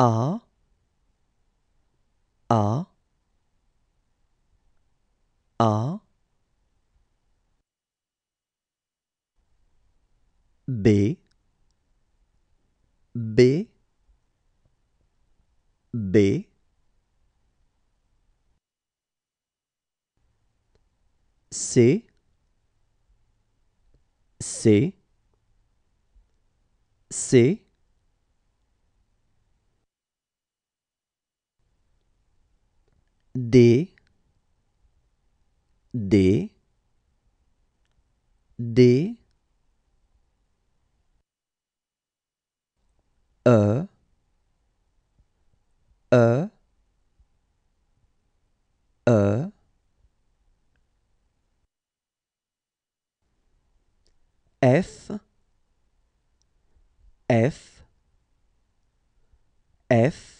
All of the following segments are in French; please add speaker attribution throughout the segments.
Speaker 1: A A A. B B B. C C C D D D E E E. F F F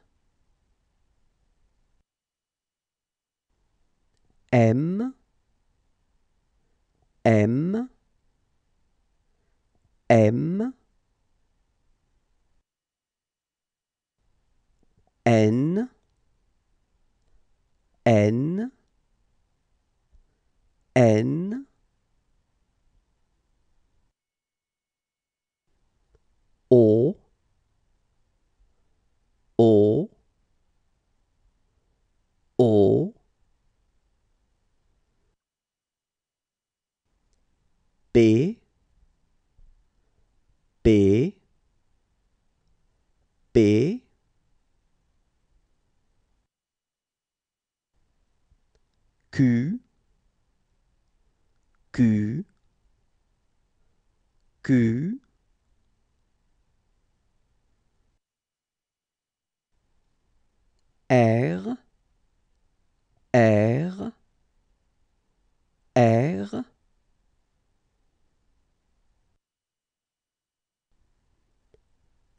Speaker 1: M M M N N N B B B Q Q Q. R R R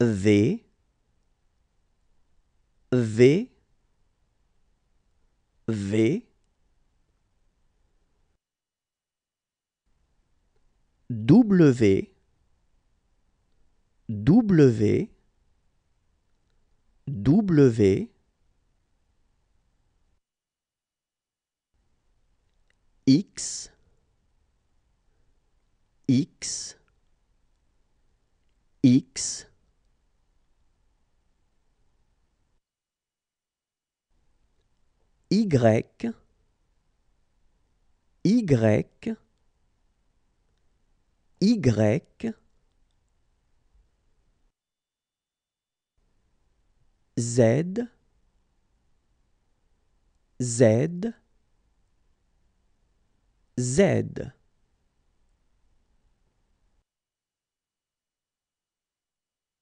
Speaker 1: V V V. W W W. X X X Y Y Y Z Z Z